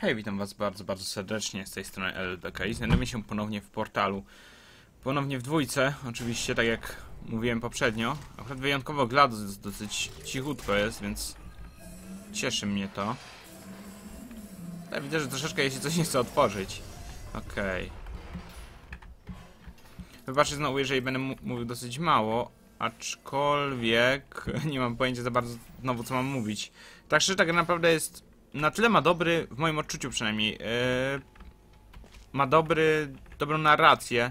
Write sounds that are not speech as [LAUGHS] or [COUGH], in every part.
Hej, witam was bardzo, bardzo serdecznie z tej strony LBK i znajdujemy się ponownie w portalu. Ponownie w dwójce, oczywiście, tak jak mówiłem poprzednio. Akurat wyjątkowo GLaDOS dosyć cichutko jest, więc cieszy mnie to. Ale widzę, że troszeczkę jej się coś nie chce otworzyć. Okej. Wybaczcie znowu, jeżeli będę mówił dosyć mało, aczkolwiek [LAUGHS] nie mam pojęcia za bardzo znowu, co mam mówić. Tak szczerze, tak naprawdę jest na tyle ma dobry, w moim odczuciu przynajmniej, yy, ma dobry, dobrą narrację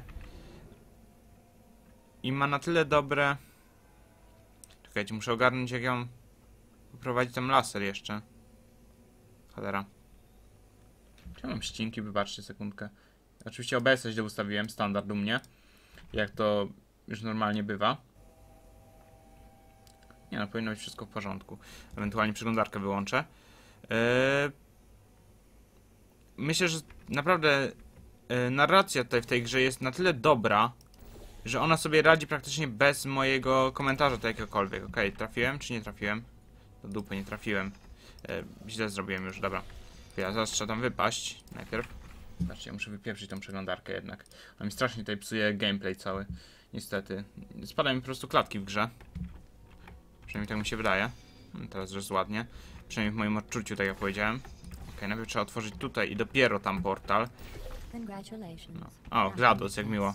i ma na tyle dobre... Czekajcie, muszę ogarnąć jak ją prowadzić tam laser jeszcze. Cholera. Ja mam ścinki? Wybaczcie sekundkę. Oczywiście OBS źle ustawiłem, standard u mnie. Jak to już normalnie bywa. Nie no, powinno być wszystko w porządku. Ewentualnie przeglądarkę wyłączę. Eee, myślę, że naprawdę e, narracja tutaj w tej grze jest na tyle dobra, że ona sobie radzi praktycznie bez mojego komentarza to jakiegokolwiek. Okej, trafiłem czy nie trafiłem? Do dupy nie trafiłem. E, źle zrobiłem już, dobra. Ja zaraz trzeba tam wypaść najpierw. Zobaczcie, ja muszę wypieprzyć tą przeglądarkę jednak. Ona mi strasznie tutaj psuje gameplay cały. Niestety. Spadają mi po prostu klatki w grze. Przynajmniej tak mi się wydaje. Teraz już ładnie. Przynajmniej w moim odczuciu, tak jak powiedziałem. Ok, najpierw trzeba otworzyć tutaj i dopiero tam portal. No. O, GLaDOS, jak miło.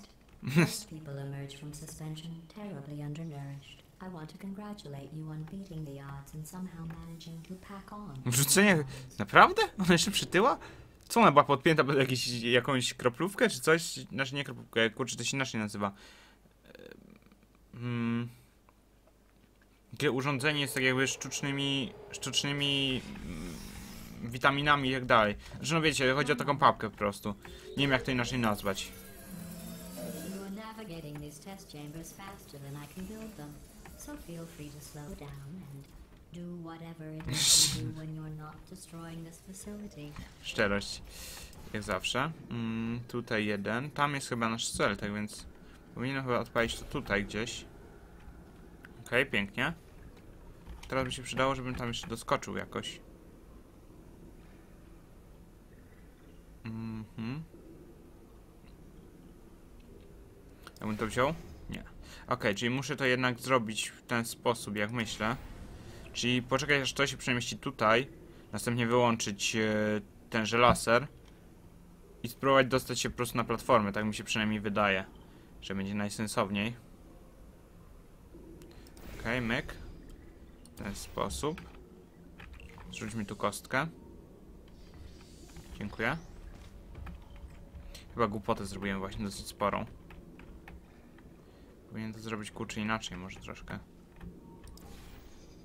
Wrzucenie... Naprawdę? Ona jeszcze przytyła? Co ona była podpięta pod jakiś, jakąś kroplówkę czy coś? Znaczy nie kroplówkę, kurczę, to się inaczej nazywa. Hmm. Takie urządzenie jest tak jakby sztucznymi, sztucznymi mm, witaminami i tak dalej. Znaczy no wiecie, chodzi o taką papkę po prostu. Nie wiem jak to inaczej nazwać. [LAUGHS] Szczerość. Jak zawsze. Mm, tutaj jeden. Tam jest chyba nasz cel, tak więc powinienem chyba odpalić to tutaj gdzieś. Okej, pięknie. Teraz by się przydało, żebym tam jeszcze doskoczył jakoś. Mhm. Ja bym to wziął? Nie. Okej, czyli muszę to jednak zrobić w ten sposób, jak myślę. Czyli poczekać aż to się przemieści tutaj. Następnie wyłączyć e, tenże laser. I spróbować dostać się po prostu na platformę. Tak mi się przynajmniej wydaje. Że będzie najsensowniej. Okej, myk. W ten sposób. Zrzuć mi tu kostkę. Dziękuję. Chyba głupotę zrobiłem właśnie dosyć sporą. Powinien to zrobić kurczę inaczej może troszkę.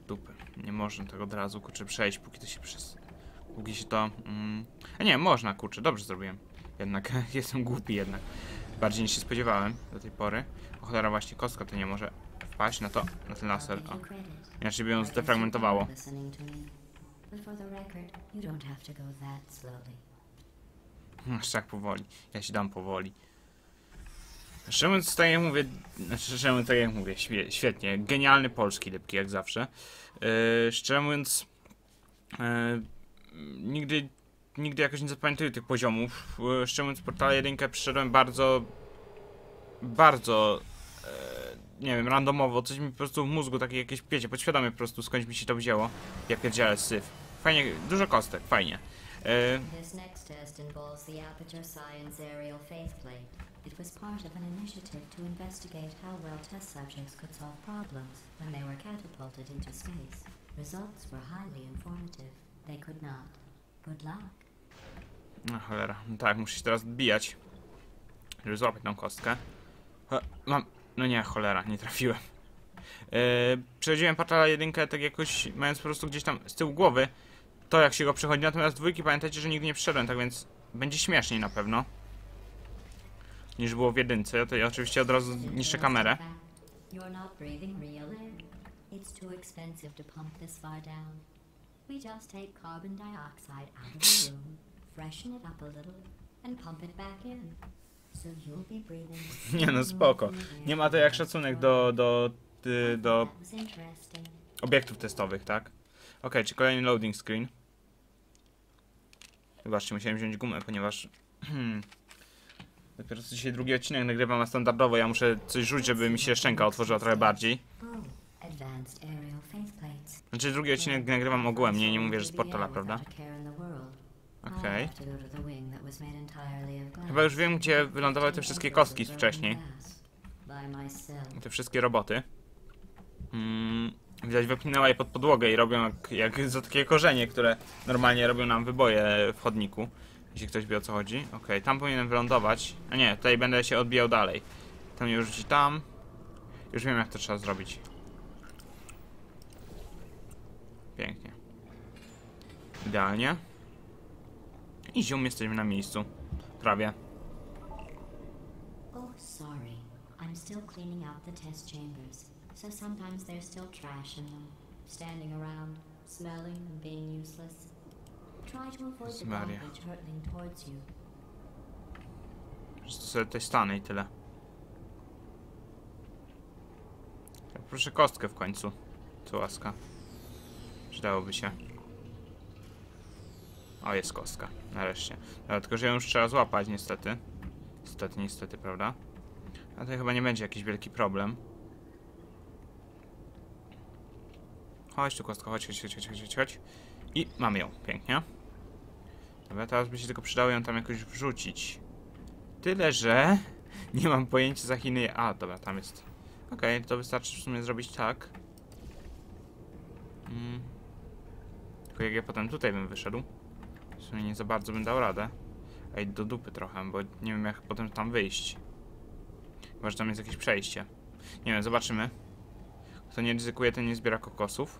Dupy. Nie można tego od razu kurczę przejść, póki to się przez... Póki się to... Mm... A nie, można kurczę, dobrze zrobiłem. Jednak [LAUGHS] jestem głupi jednak. Bardziej niż się spodziewałem do tej pory. O cholera właśnie kostka to nie może wpaść na to, na ten laser. O. Inaczej by ją zdefragmentowało. slowly. Aż tak powoli. Ja się dam powoli. Szczerze mówiąc, tak jak mówię, znaczy, mówiąc, tak jak mówię, świe, świetnie. Genialny polski lepki, jak zawsze. Yy, szczerze mówiąc, yy, nigdy, nigdy jakoś nie zapamiętuję tych poziomów. Yy, szczerze mówiąc, portale jedynkę przyszedłem bardzo, bardzo, yy, nie wiem, randomowo. Coś mi po prostu w mózgu, takie jakieś, wiecie, podświadomie po prostu skądś mi się to wzięło. Jak pierdzielę syf. Fajnie, dużo kostek, fajnie. Yy. It was part of an initiative to investigate how well test subjects could solve problems when they were catapulted into space. Results were highly informative. They could not. Good luck. No cholera, no tak, muszę się teraz odbijać, żeby złapać tą kostkę. E, Mam, no nie, cholera, nie trafiłem. Yy, przechodziłem Patala jedynkę tak jakoś, mając po prostu gdzieś tam z tyłu głowy to jak się go przechodzi, natomiast dwójki pamiętajcie, że nigdy nie przyszedłem, tak więc będzie śmieszniej na pewno. Niż było w jedynce, ja ja oczywiście od razu niszczę kamerę. [LAUGHS] Nie no, spoko. Nie ma to jak szacunek do, do, y, do was interesting. obiektów testowych, tak? Okej, czy kolejny loading screen? Wybaczcie, musiałem wziąć gumę, ponieważ... [CLEARS THROAT] Dopiero co dzisiaj drugi odcinek nagrywam, a standardowo ja muszę coś rzucić, żeby mi się szczęka otworzyła trochę bardziej. Znaczy drugi odcinek nagrywam ogółem, nie, nie mówię, że z portala, prawda? Okej. Chyba już wiem, gdzie wylądowały te wszystkie kostki z wcześniej. Te wszystkie roboty. Mm, widać, wypchnęła je pod podłogę i robią jak, jak za takie korzenie, które normalnie robią nam wyboje w chodniku. Jeśli ktoś wie o co chodzi. Okej, tam powinienem wylądować. A nie, tutaj będę się odbijał dalej. To mnie rzuci tam. Już wiem, jak to trzeba zrobić. Pięknie. Idealnie. I zium, jesteśmy na miejscu. Prawie. Oh, sorry. I'm still cleaning out the test chambers, so sometimes there's still trash in them, standing around, smelling and being useless. Try to avoid the garbage hurtling towards you. Że sobie tutaj stanę i tyle. Proszę kostkę w końcu. Co łaska. Przydałoby się. O, jest kostka. Nareszcie. Dobra, tylko, że ją już trzeba złapać, niestety. Niestety, niestety, prawda? A to chyba nie będzie jakiś wielki problem. Chodź tu, kostka, chodź, chodź, chodź, chodź, chodź. I mamy ją, pięknie. Dobra, teraz by się tylko przydało ją tam jakoś wrzucić. Tyle, że [LAUGHS] nie mam pojęcia za Chiny. A, dobra, tam jest. Okej, to wystarczy w sumie zrobić tak. Mm. Tylko jak ja potem tutaj bym wyszedł, w sumie nie za bardzo bym dał radę. Ej, do dupy trochę, bo nie wiem jak potem tam wyjść. Chyba, że tam jest jakieś przejście. Nie wiem, zobaczymy. Kto nie ryzykuje, ten nie zbiera kokosów.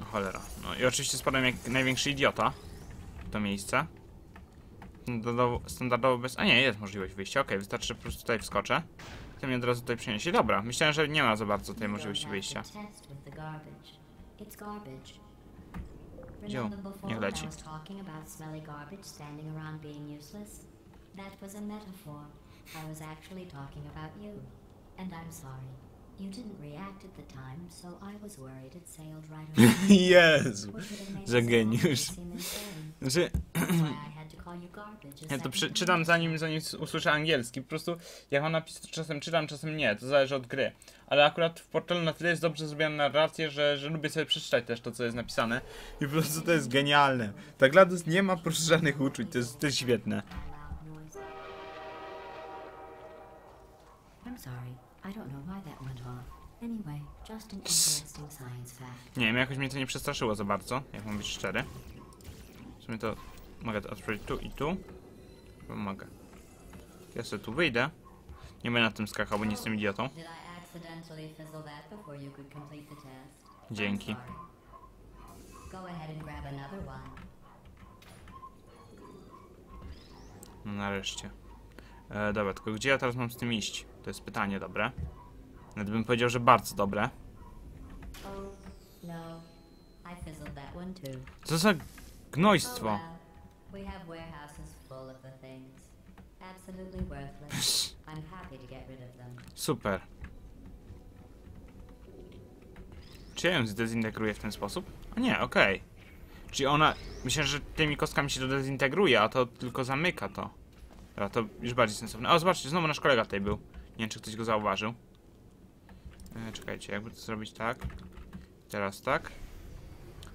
O, cholera. No i oczywiście spadłem jak największy idiota. w To miejsce. Standardowo, standardowo bez... A nie, jest możliwość wyjścia. Okej, wystarczy, że po prostu tutaj wskoczę. To mnie od razu tutaj przyniesie. Dobra, myślałem, że nie ma za bardzo tej możliwości wyjścia. It's garbage. Wziął. Remember before Niech when I leci. was talking about smelly garbage standing around being useless? That was a metaphor. I was actually talking about you. And I'm sorry. You didn't react at the time, so I was worried it sailed right. [LAUGHS] Jezu. Geniusz. Znaczy, [CLEARS THROAT] ja to przy, second czytam time. zanim, zanim usłyszę angielski. Po prostu jak mam napis, to czasem czytam, czasem nie. To zależy od gry. Ale akurat w portalu na tyle jest dobrze zrobiona narracja, że, że lubię sobie przeczytać też to, co jest napisane. I po prostu to jest genialne. Ta GLaDOS nie ma po prostu żadnych uczuć. To jest, to jest świetne. I'm sorry. I don't know why that went off. Anyway, just an interesting science fact. Nie wiem, jakoś mnie to nie przestraszyło za bardzo, jak mam być szczery. W sumie to mogę to otworzyć tu i tu. Chyba mogę. Ja sobie tu wyjdę. Nie będę na tym skakał, bo nie jestem idiotą. Dzięki. No nareszcie. E, dobra, tylko gdzie ja teraz mam z tym iść? To jest pytanie dobre. Nawet bym powiedział, że bardzo dobre. Oh, no. Co za Oh gnojstwo. [LAUGHS] them. Super. Czy ja ją zdezintegruję w ten sposób? O nie, okej. Czyli ona... Myślę, że tymi kostkami się to dezintegruje, a to tylko zamyka to. Dobra, to już bardziej sensowne. O, zobaczcie, znowu nasz kolega tutaj był. Nie wiem, czy ktoś go zauważył. E, czekajcie, jakby to zrobić tak. Teraz tak.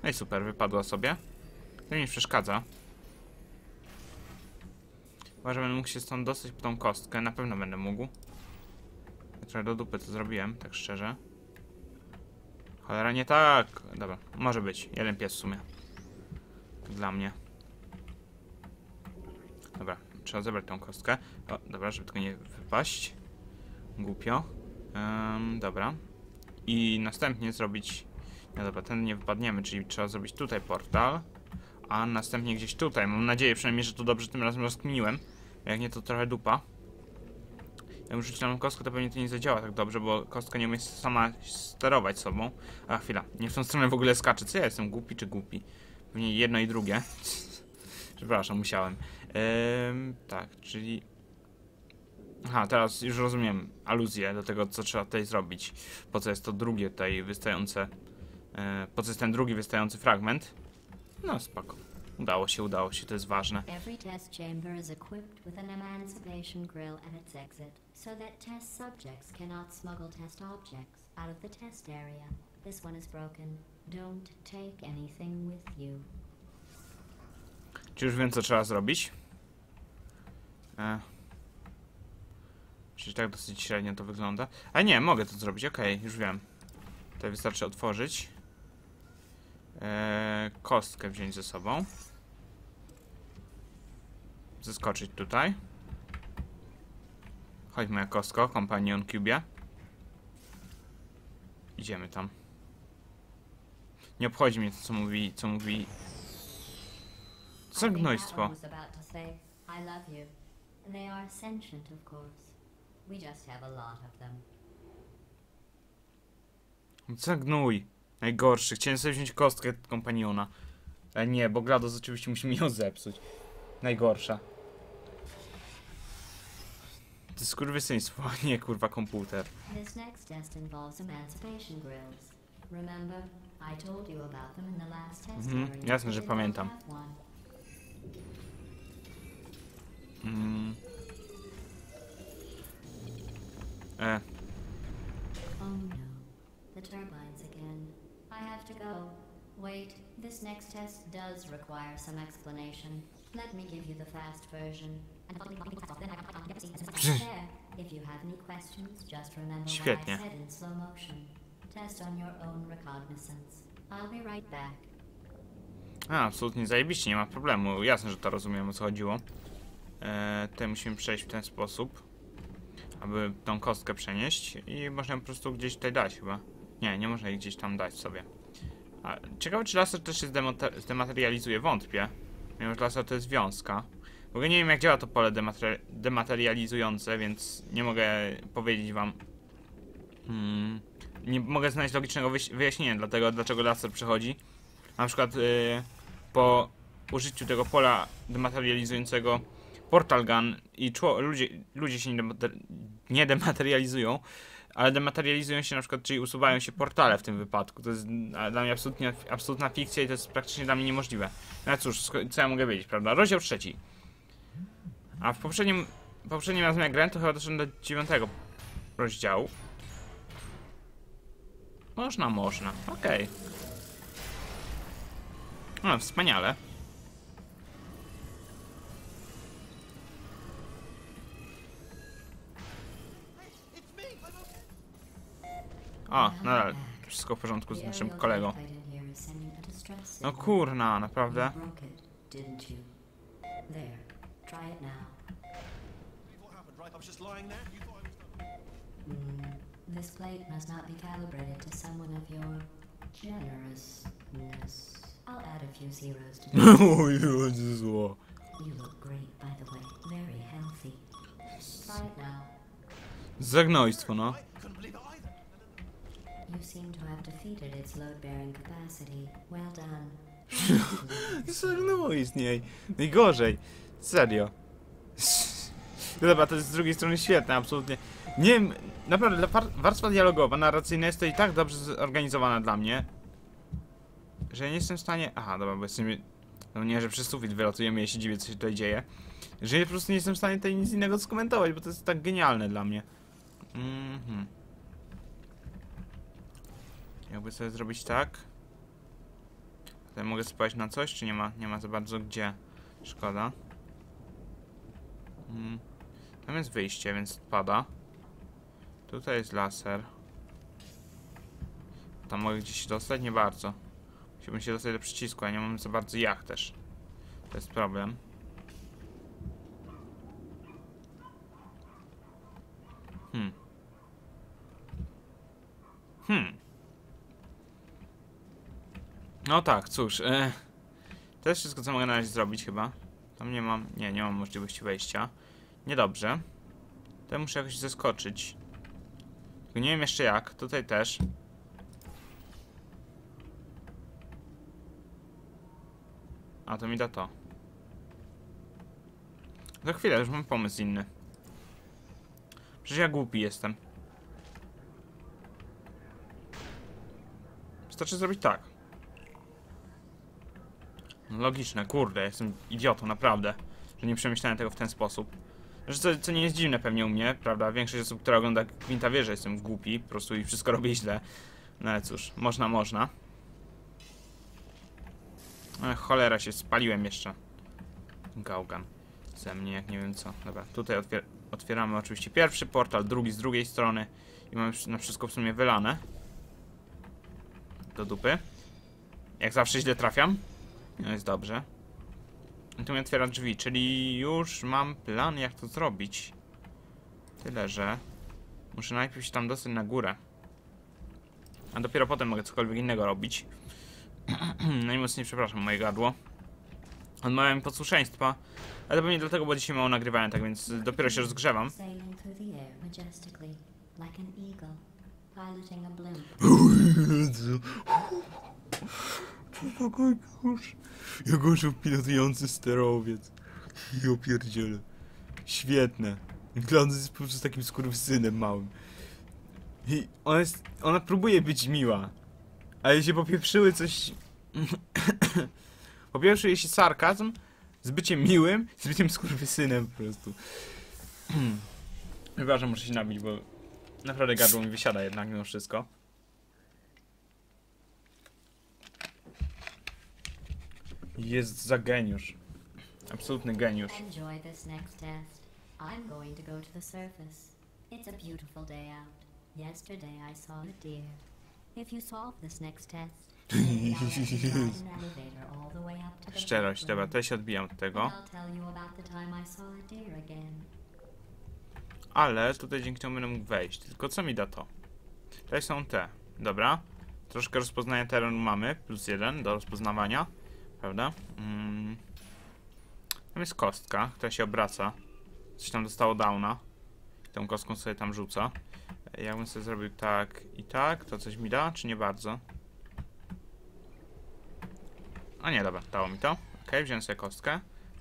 No i super, wypadła sobie. To mi przeszkadza. Chyba, że będę mógł się stąd dostać po tą kostkę. Na pewno będę mógł. Trochę do dupy to zrobiłem, tak szczerze. Cholera, nie tak. Dobra, może być. Jeden pies w sumie. Dla mnie. Dobra, trzeba zebrać tą kostkę. O, dobra, żeby tylko nie wypaść. Głupio. Em, dobra. I następnie zrobić... No dobra, ten nie wypadniemy, czyli trzeba zrobić tutaj portal. A następnie gdzieś tutaj. Mam nadzieję przynajmniej, że to dobrze tym razem rozkminiłem. Jak nie, to trochę dupa. Jak rzucić na kostkę, to pewnie to nie zadziała tak dobrze, bo kostka nie umie sama sterować sobą. A chwila, nie w tą stronę w ogóle skacze. Co ja jestem, głupi czy głupi? Pewnie jedno i drugie. [LAUGHS] Przepraszam, musiałem. Ehm, tak, czyli... Aha, teraz już rozumiem aluzję do tego, co trzeba tutaj zrobić. Po co jest to drugie tutaj wystające... E, po co jest ten drugi wystający fragment. No spoko. Udało się, udało się, to jest ważne. Every test chamber is equipped with an emancipation grill at its exit, so that test subjects cannot smuggle test objects out of the test area. This one is broken. Don't take anything with you. Czy już wiem, co trzeba zrobić? E. Czyli tak dosyć średnio to wygląda. A nie, mogę to zrobić, okej, już wiem. Tutaj wystarczy otworzyć. E, kostkę wziąć ze sobą. Zeskoczyć tutaj. Chodź moja kostko, Companion Cubie. Idziemy tam. Nie obchodzi mnie to, co mówi, co mówi co I think that gnojstwo? one was about to say, I love you. They are sentient, of course. We just have a lot of them. Co gnój? Najgorszy. Chciałem sobie wziąć kostkę kompaniona. Ale nie, bo GLaDOS oczywiście musi mi ją zepsuć. Najgorsza. To jest kurwysyństwo, a nie kurwa komputer. This next test involves emancipation grills. Remember, I told you about them in the last test Mhm, jasne, że pamiętam. Mm. E, Oh no, the turbines again. I have to go. Wait, this next test does require some explanation. Let me give you the fast version. there. If you have any questions, just remember what I said in slow motion. Test on your own recognizance. I'll be right back. a, absolutnie zajebiście, nie ma problemu. Jasne, że to rozumiem o co chodziło. E, tutaj musimy przejść w ten sposób, aby tą kostkę przenieść i można ją po prostu gdzieś tutaj dać chyba. Nie, nie można jej gdzieś tam dać sobie. A, ciekawe, czy laser też się zdematerializuje, wątpię. Mimo, że laser to jest wiązka. W ogóle nie wiem, jak działa to pole demateri- dematerializujące, więc nie mogę powiedzieć wam. Hmm, nie mogę znaleźć logicznego wyjaśnienia dlatego, dlaczego laser przechodzi. Na przykład y, po użyciu tego pola dematerializującego Portal Gun i ludzie, ludzie się nie, demater- nie dematerializują, ale dematerializują się na przykład, czyli usuwają się portale w tym wypadku. To jest dla mnie absolutnie, absolutna fikcja i to jest praktycznie dla mnie niemożliwe. No cóż, co ja mogę wiedzieć, prawda? Rozdział trzeci. A w poprzednim, poprzednim razem jak grałem, to chyba doszedłem do dziewiątego rozdziału. Można, można. Okej. No, wspaniale. O, nadal wszystko w porządku z naszym kolegą. a No kurna, naprawdę. This plate must not be calibrated to someone of your generousness. I'll add a few zeros to this. [LAUGHS] You look great, by the way. Very healthy. Try it now. Zagnojstwo, no. You seem to have defeated its load-bearing capacity. Well done. [LAUGHS] Zagnojstwo istnieje. Najgorzej. Serio. No [LAUGHS] Dobra, to jest z drugiej strony świetne, absolutnie. Nie wiem, naprawdę, warstwa dialogowa, narracyjna jest to i tak dobrze zorganizowana dla mnie, że nie jestem w stanie... Aha, dobra, bo jestem... No nie, że przez sufit wylatujemy, się dziwię, co się tutaj dzieje. Że ja po prostu nie jestem w stanie tutaj nic innego skomentować, bo to jest tak genialne dla mnie. Mhm. Jakby sobie zrobić tak. Tutaj mogę spać na coś, czy nie ma, nie ma za bardzo gdzie? Szkoda. Mm. Tam jest wyjście, więc pada. Tutaj jest laser. Tam mogę gdzieś się dostać? Nie bardzo. Musiałbym się dostać do przycisku, a nie mam za bardzo jak też. To jest problem. Hmm. Hmm. No tak, cóż. E, to jest wszystko, co mogę na razie zrobić chyba. Tam nie mam, nie, nie mam możliwości wejścia. Niedobrze. Tutaj muszę jakoś zeskoczyć. Tylko nie wiem jeszcze jak. Tutaj też. A, to mi da to. Za chwilę, już mam pomysł inny. Przecież ja głupi jestem. Wystarczy zrobić tak. Logiczne, kurde, jestem idiotą, naprawdę. Że nie przemyślałem tego w ten sposób. Że co, co nie jest dziwne pewnie u mnie, prawda? Większość osób, która ogląda Gwinta wie, że jestem głupi, po prostu i wszystko [LAUGHS] robię źle. No ale cóż, można, można. E, cholera, się spaliłem jeszcze. Gałgan. Ze mnie, jak nie wiem co. Dobra, tutaj otwier otwieramy oczywiście pierwszy portal, drugi z drugiej strony. I mamy na wszystko w sumie wylane. Do dupy. Jak zawsze źle trafiam. No jest dobrze. I tu mi otwiera drzwi, czyli już mam plan jak to zrobić. Tyle, że muszę najpierw się tam dostać na górę. A dopiero potem mogę cokolwiek innego robić. [CLEARS THROAT] Najmocniej przepraszam moje gadło. Odmawiam mi posłuszeństwa, ale pewnie dlatego, bo dzisiaj mało nagrywałem, tak więc dopiero się rozgrzewam. [CLEARS THROAT] Już. Jagoszu pilotujący sterowiec. Ja pierdzielę. Świetne. Glans jest po prostu takim skurwysynem małym. I ona jest... Ona próbuje być miła. Ale się popieprzyły coś... [COUGHS] Popieprzył jej się sarkazm z byciem miłym, z byciem skurwysynem po prostu. Chyba, że muszę się nabić, bo naprawdę gardło mi wysiada jednak mimo wszystko. Jest za geniusz. Absolutny geniusz. Enjoy this next test. I'm going to go to the surface. It's a beautiful day out. Yesterday I saw a deer. If you solve this next test, [LAUGHS] Szczerość, dobra, to się odbijam od tego. Ale tutaj dzięki temu będę mógł wejść. Tylko co mi da to? Tutaj są te. Dobra. Troszkę rozpoznania terenu mamy. Plus jeden do rozpoznawania. Prawda? Mm. Tam jest kostka, która się obraca. Coś tam dostało downa. Tą kostką sobie tam rzuca. Jakbym sobie zrobił tak i tak, to coś mi da, czy nie bardzo? A nie, dobra, dało mi to. Ok, wziąłem sobie kostkę.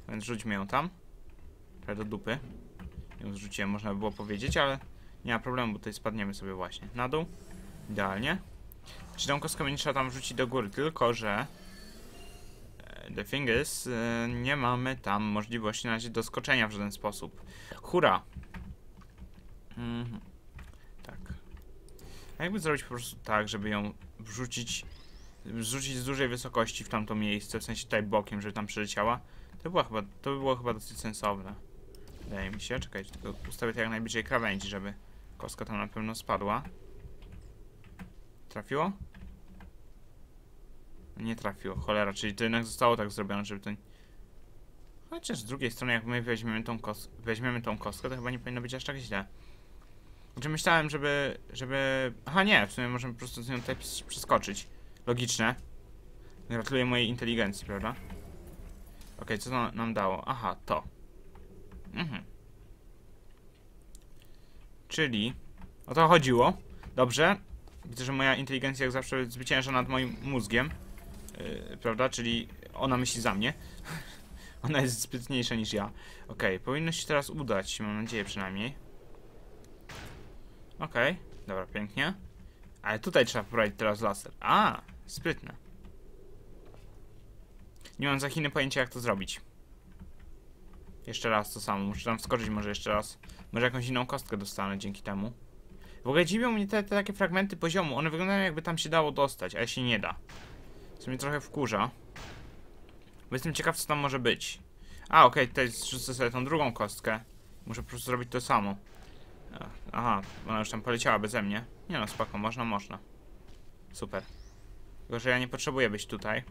Więc rzućmy ją tam. Trochę do dupy ją zrzuciłem, można by było powiedzieć, ale nie ma problemu, bo tutaj spadniemy sobie właśnie na dół. Idealnie. Czy tą kostkę nie trzeba tam wrzucić do góry, tylko że the thing is, e, nie mamy tam możliwości na razie doskoczenia w żaden sposób. Hura! Mhm. Tak. A jakby zrobić po prostu tak, żeby ją wrzucić wrzucić z dużej wysokości w tamto miejsce, w sensie tutaj bokiem, żeby tam przyleciała, to, była chyba, to by było chyba dosyć sensowne. Wydaje mi się. Czekajcie, tylko ustawię to jak najbliżej krawędzi, żeby kostka tam na pewno spadła. Trafiło? Nie trafiło, cholera, czyli to jednak zostało tak zrobione, żeby to... Chociaż z drugiej strony, jak my weźmiemy tą, kos weźmiemy tą kostkę, to chyba nie powinno być aż tak źle. Znaczy myślałem, żeby... żeby... Aha, nie, w sumie możemy po prostu z nią tutaj przeskoczyć. Logiczne. Gratuluję mojej inteligencji, prawda? Okej, co to nam dało? Aha, to. Mhm. Czyli o to chodziło. Dobrze. Widzę, że moja inteligencja jak zawsze zwycięża nad moim mózgiem. Yy, prawda? Czyli ona myśli za mnie. [LAUGHS] ona jest sprytniejsza niż ja. Okej, powinno się teraz udać, mam nadzieję przynajmniej. Okej, dobra, pięknie. Ale tutaj trzeba poprawić teraz laser. A, sprytne. Nie mam za chiny pojęcia jak to zrobić. Jeszcze raz to samo, muszę tam wskoczyć może jeszcze raz. Może jakąś inną kostkę dostanę dzięki temu. W ogóle dziwią mnie te, te takie fragmenty poziomu. One wyglądają jakby tam się dało dostać, ale się nie da. Co mnie trochę wkurza. Bo jestem ciekaw co tam może być. A, okej, tutaj zrzucę sobie tą drugą kostkę. Muszę po prostu zrobić to samo. Aha, ona już tam poleciała beze mnie. Nie no, spoko, można, można. Super. Tylko, że ja nie potrzebuję być tutaj.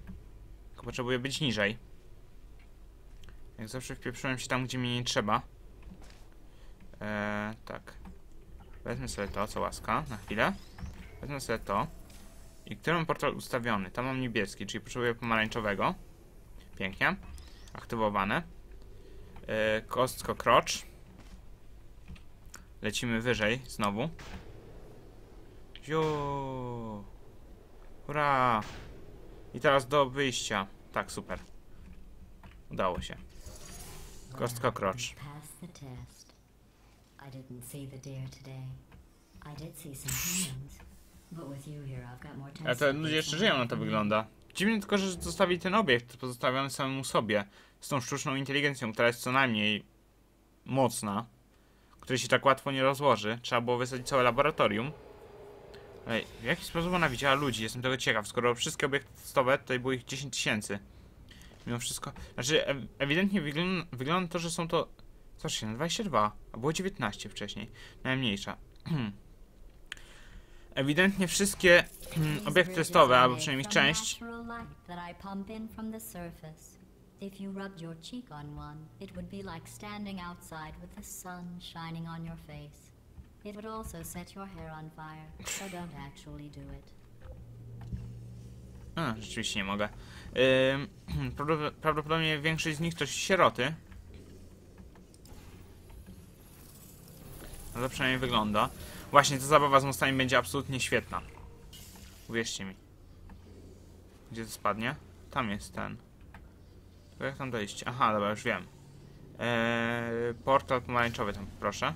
Tylko potrzebuję być niżej. Jak zawsze wpieprzyłem się tam, gdzie mnie nie trzeba. Eee, tak. Wezmę sobie to, co łaska, na chwilę. Wezmę sobie to. I który mam portal ustawiony? Tam mam niebieski, czyli potrzebuję pomarańczowego. Pięknie. Aktywowane. Eee, kostko krocz. Lecimy wyżej, znowu. Ziu. Hurra! I teraz do wyjścia. Tak, super. Udało się. Kostka krocz. I didn't see the deer today. I did see some humans. A te ludzie jeszcze żyją, na to wygląda. Dziwne tylko, że zostawili ten obiekt pozostawiony samemu sobie. Z tą sztuczną inteligencją, która jest co najmniej mocna. Której się tak łatwo nie rozłoży. Trzeba było wysadzić całe laboratorium. Ej, w jaki sposób ona widziała ludzi? Jestem tego ciekaw. Skoro wszystkie obiekty testowe, tutaj było ich 10 tysięcy. Mimo wszystko. Znaczy, ew- ewidentnie wygląda, wygląda to, że są to. Zobaczcie, na 22, a było 19 wcześniej. Najmniejsza. [CLEARS THROAT] Ewidentnie wszystkie mm, These obiekty testowe, albo przynajmniej część. If you rubbed your cheek on one, it would be like standing outside with the sun shining on your face. It would also set your hair on fire, so don't actually do it. A, rzeczywiście nie mogę. Ym, [CLEARS THROAT] prawdopod- prawdopodobnie większość z nich to sieroty. No to przynajmniej wygląda. Właśnie ta zabawa z mostami będzie absolutnie świetna. Uwierzcie mi. Gdzie to spadnie? Tam jest ten. Tylko jak tam dojść? Aha, dobra, już wiem. Eee, portal pomarańczowy tam proszę.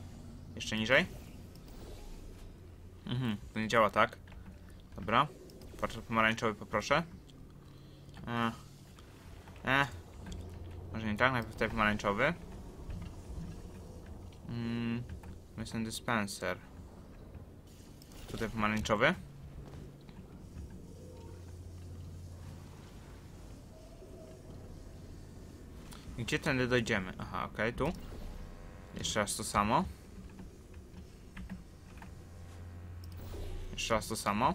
Jeszcze niżej. Mhm, to nie działa tak. Dobra. Portal pomarańczowy poproszę. E. E. Może nie tak, najpierw tutaj pomarańczowy. Mm. Jest ten dispenser. Tutaj pomarańczowy. Gdzie tędy dojdziemy? Aha, okej, tu. Jeszcze raz to samo. Jeszcze raz to samo.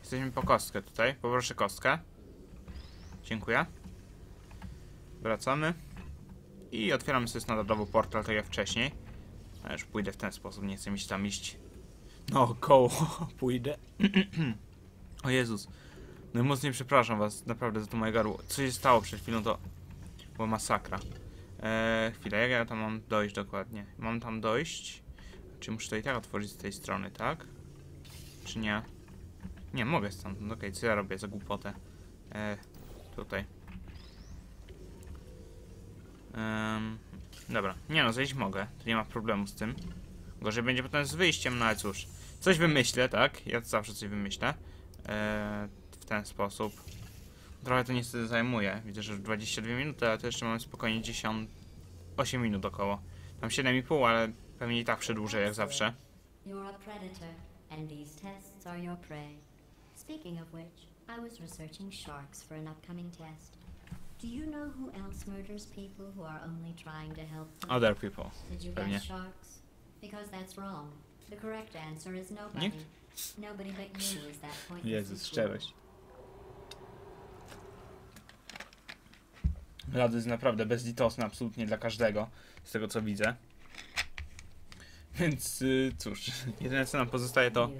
Jesteśmy po kostkę tutaj. Poproszę kostkę. Dziękuję. Wracamy. I otwieramy sobie standardowo portal, tak jak wcześniej. A już pójdę w ten sposób, nie chcę mi się tam iść. No, koło [LAUGHS] pójdę. [CLEARS THROAT] o Jezus. Najmocniej przepraszam was, naprawdę za to moje gardło. Co się stało przed chwilą, to była masakra. Eee, chwilę, jak ja tam mam dojść dokładnie? Mam tam dojść? Czy muszę to i tak otworzyć z tej strony, tak? Czy nie? Nie, mogę. No Okej, co ja robię za głupotę? E, tutaj. Em, dobra, nie no, zejść mogę. To nie ma problemu z tym. Gorzej będzie potem z wyjściem, no ale cóż. Coś wymyślę, tak? Ja zawsze coś wymyślę. E, w ten sposób. Trochę to niestety zajmuje. Widzę, że już 22 minuty, ale to jeszcze mamy spokojnie 10... 8 minut około. Tam 7,5, ale pewnie i tak przedłużę jak zawsze. You're a predator, and these tests are your prey. Speaking of which, I was researching sharks for an upcoming test. Do you know who else murders people who are only trying to help them? Other people. Did you guess sharks? Because that's wrong. The correct answer is nobody. Nikt? Nobody but you is that point. Jezus, szczerość. Lady jest naprawdę bezlitosny absolutnie dla każdego, z tego co widzę. Więc y, cóż, [LAUGHS] jedyne co nam pozostaje to...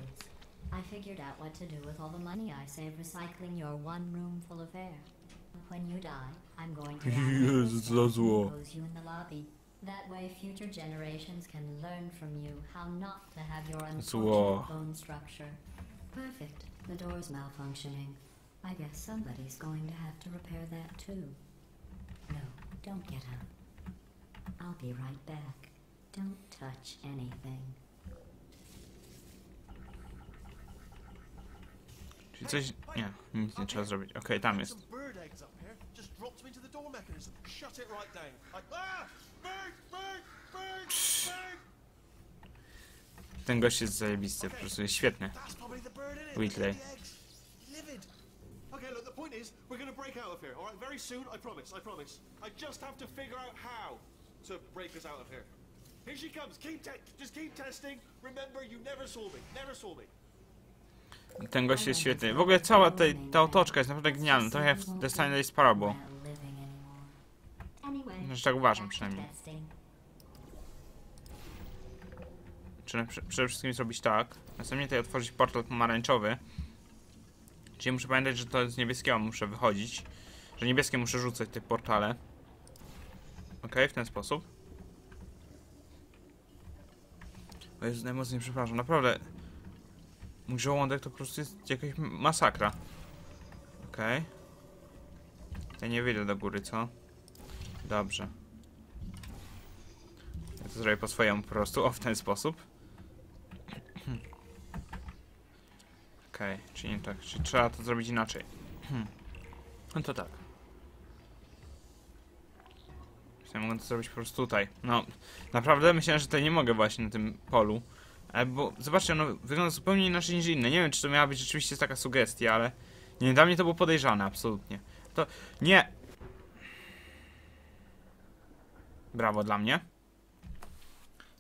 I figured out what to do with all the money I save recycling your one room full of air. When you die, I'm going to [LAUGHS] Jezu, co way zło. And pose you in the lobby. That way future generations can learn from you how not to have your Zło. unfortunate bone structure. Perfect. The door's malfunctioning. I guess somebody's going to have to repair that too. No, don't get up. I'll be right back. Don't touch anything. Czyli coś... Nie, nic nie trzeba zrobić. Okej, tam jest. Some bird eggs up here. Just dropped them into the door mechanism. Shut it right down. I, ah! Bird! Bird! Bird! Ten gość jest zajebisty, po prostu jest świetny. That's probably the bird in it. Wheatley. The eggs. Livid. Okay, look, the point is, we're gonna break out of here, alright? Very soon, I promise, I promise. I just have to figure out how to break us out of here. Here she comes. Keep just keep testing. Remember, you never saw me. Never saw me. Ten gość jest świetny. W ogóle cała ta otoczka jest naprawdę genialna. Trochę jak w The Silent Parable. Znaczy tak uważam przynajmniej. Czy prze- przede wszystkim zrobić tak. Następnie tutaj otworzyć portal pomarańczowy. Czyli muszę pamiętać, że to z niebieskiego muszę wychodzić. Że niebieskie muszę rzucać te portale. Okej, w ten sposób. O Jezu, najmocniej przepraszam, naprawdę. Mój żołądek to po prostu jest jakaś masakra. Okej. Ja nie wyjdę do góry, co? Dobrze. Ja to zrobię po swojemu po prostu, o w ten sposób. Okej, czyli nie tak, czyli trzeba to zrobić inaczej. No to tak. Ja mogę to zrobić po prostu tutaj. No, naprawdę myślałem, że tutaj nie mogę właśnie na tym polu. Ale bo, zobaczcie, ono wygląda zupełnie inaczej niż inne. Nie wiem, czy to miała być rzeczywiście taka sugestia, ale... Nie, dla mnie to było podejrzane, absolutnie. To... Nie! Brawo dla mnie.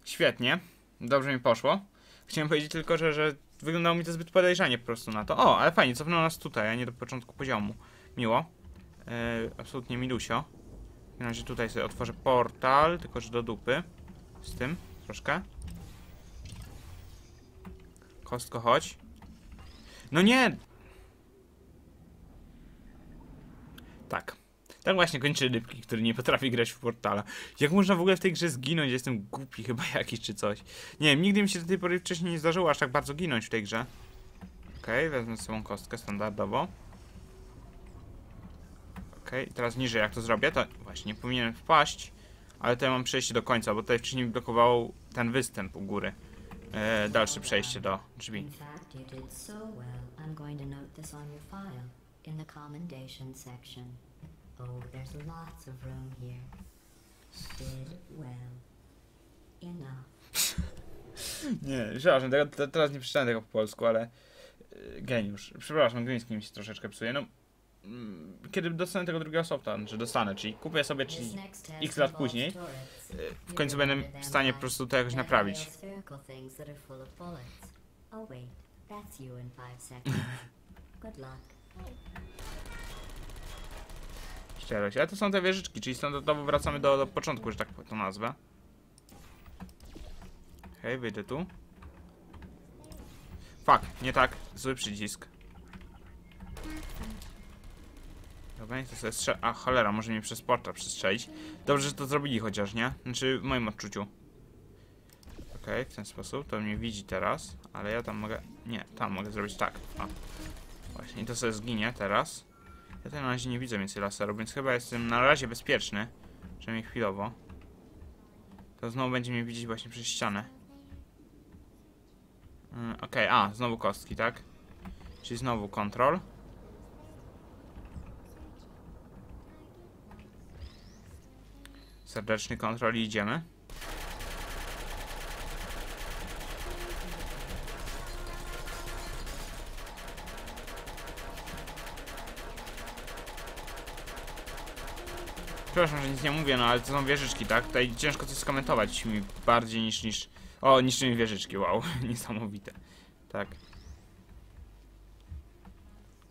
Świetnie. Dobrze mi poszło. Chciałem powiedzieć tylko, że, że wyglądało mi to zbyt podejrzanie po prostu na to. O, ale fajnie, cofnął nas tutaj, a nie do początku poziomu. Miło. E, absolutnie milusio. W razie tutaj sobie otworzę portal, tylko że do dupy. Z tym, troszkę. Kostko, chodź. No nie! Tak. Tak właśnie kończy rybki, który nie potrafi grać w portala. Jak można w ogóle w tej grze zginąć? Jestem głupi chyba [LAUGHS] jakiś czy coś. Nie wiem, nigdy mi się do tej pory wcześniej nie zdarzyło aż tak bardzo ginąć w tej grze. Okej, wezmę sobą kostkę standardowo. Okej, teraz niżej jak to zrobię, to właśnie nie powinienem wpaść. Ale tutaj mam przejście do końca, bo tutaj wcześniej mi blokował ten występ u góry. E, dalsze przejście do drzwi. Oh, there's lots of room here. Did well. Enough. [LAUGHS] Nie, przepraszam, teraz nie przeczytałem tego po polsku, ale e, geniusz. Przepraszam, angielski mi się troszeczkę psuje. No, kiedy dostanę tego drugiego softa, czy dostanę, czyli kupię sobie, czyli x lat później, e, w końcu będę w stanie po prostu to jakoś naprawić. Oh. [LAUGHS] Szczerość. Ale to są te wieżyczki, czyli standardowo wracamy do, do początku, że tak to nazwę. Hej, wyjdę tu. Fuck, nie tak. Zły przycisk. Dobra, niech to sobie strze... A, cholera, może mnie przez portal przestrzelić. Dobrze, że to zrobili chociaż, nie? Znaczy, w moim odczuciu. Okej, w ten sposób. To mnie widzi teraz, ale ja tam mogę... Nie, tam mogę zrobić tak. O. Właśnie, i to sobie zginie teraz. Ja tutaj na razie nie widzę więcej laserów, więc chyba jestem na razie bezpieczny. Przynajmniej chwilowo. To znowu będzie mnie widzieć właśnie przez ścianę. Yy, Okej, a, znowu kostki, tak? Czyli znowu kontrol. Serdeczny kontrol i idziemy. Przepraszam, że nic nie mówię, no ale to są wieżyczki, tak? Tutaj ciężko coś skomentować mi bardziej niż niż... O, niszczymy wieżyczki, wow, [LAUGHS] niesamowite. Tak.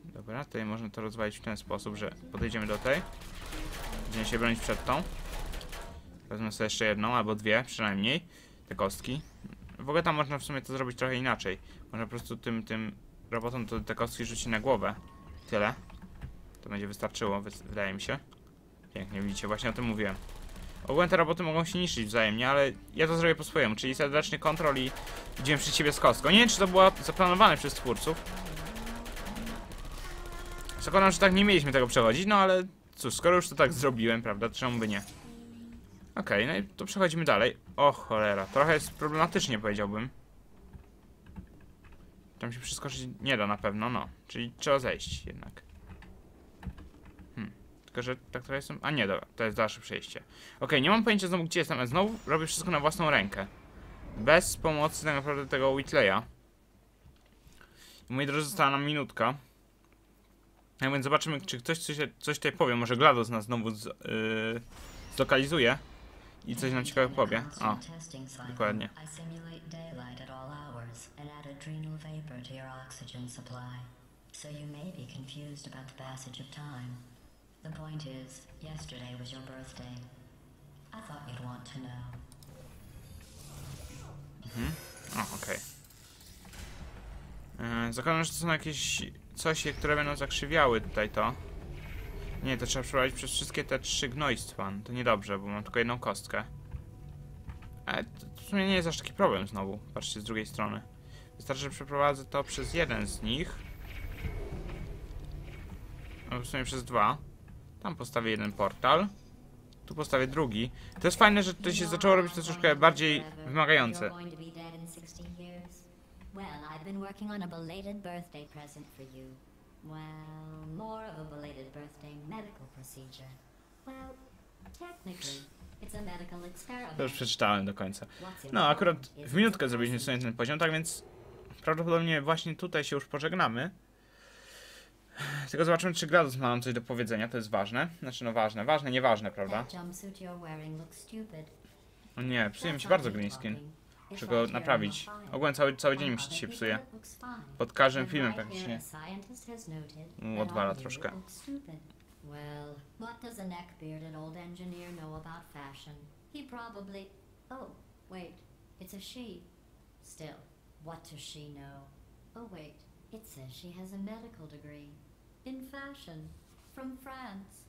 Dobra, tutaj można to rozwalić w ten sposób, że podejdziemy do tej. Będziemy się bronić przed tą. Wezmę sobie jeszcze jedną, albo dwie przynajmniej. Te kostki. W ogóle tam można w sumie to zrobić trochę inaczej. Można po prostu tym, tym robotom to te kostki rzucić na głowę. Tyle. To będzie wystarczyło, wys- wydaje mi się. Pięknie, widzicie, właśnie o tym mówiłem. Ogólnie te roboty mogą się niszczyć wzajemnie, ale ja to zrobię po swojemu, czyli serdeczny kontrol i idziemy przed siebie z kostką. Nie wiem, czy to było zaplanowane przez twórców. Zakładam, że tak nie mieliśmy tego przechodzić, no ale cóż, skoro już to tak zrobiłem, prawda, czemu by nie? Okej, no i to przechodzimy dalej. O cholera, trochę jest problematycznie, powiedziałbym. Tam się przeskoczyć nie da na pewno, no. Czyli trzeba zejść jednak. Tylko, że tak trochę jestem... A nie, dobra, to jest dalsze przejście. Okej, nie mam pojęcia znowu, gdzie jestem, ale znowu robię wszystko na własną rękę. Bez pomocy tak naprawdę tego Whitleya. Moi drodzy, została nam minutka. A więc zobaczymy, czy ktoś coś, coś tutaj powie. Może GLaDOS nas znowu z, yy, zlokalizuje i coś nam ciekawego powie. O, dokładnie. So you may be confused about the passage of time. The point is, yesterday was your birthday. I thought you'd want to know. O, okej. Yy, zakładam, że to są jakieś coś, które będą zakrzywiały tutaj to. Nie, to trzeba przeprowadzić przez wszystkie te trzy gnojstwa. No to niedobrze, bo mam tylko jedną kostkę. Ale to w sumie nie jest aż taki problem znowu. Patrzcie z drugiej strony. Wystarczy, że przeprowadzę to przez jeden z nich. No w sumie przez dwa. Tam postawię jeden portal. Tu postawię drugi. To jest fajne, że to się zaczęło robić to troszkę bardziej wymagające. You're going to be dead in 60 years? Well, I've been working on a belated birthday present for you. Well, more of a belated birthday medical procedure. Well, technically, it's a medical experiment. To już przeczytałem do końca. No, akurat w minutkę zrobiliśmy sobie ten poziom, tak więc prawdopodobnie właśnie tutaj się już pożegnamy. Tylko zobaczymy, czy Gladys ma nam coś do powiedzenia, to jest ważne. Znaczy, no ważne, ważne, nieważne, prawda? O nie, psuje mi się bardzo green skin. Muszę go naprawić. fine. Ogólnie cały, cały dzień mi się psuje. Pod każdym filmem praktycznie. that odwala troszkę. it looks stupid. Well, what does a neck-bearded old engineer know about fashion? He probably... Oh, wait, it's a she. Still, what does she know? Oh wait, it says she has a medical degree. In fashion. From France.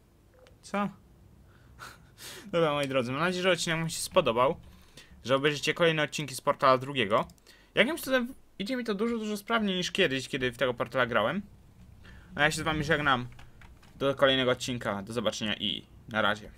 Co? [LAUGHS] Dobra, moi drodzy, mam nadzieję, że odcinek Wam się spodobał. Że obejrzycie kolejne odcinki z portala drugiego. Jakimś cudem idzie mi to dużo, dużo sprawniej niż kiedyś, kiedy w tego portala grałem. A ja się z Wami żegnam. Do kolejnego odcinka. Do zobaczenia i na razie.